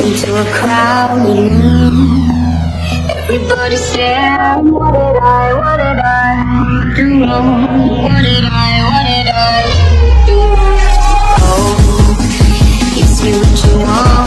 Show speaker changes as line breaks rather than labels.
into a crowd you know. Everybody said, what did I, what did I do wrong? What did I, what did I do? wrong? Oh, gives me what you want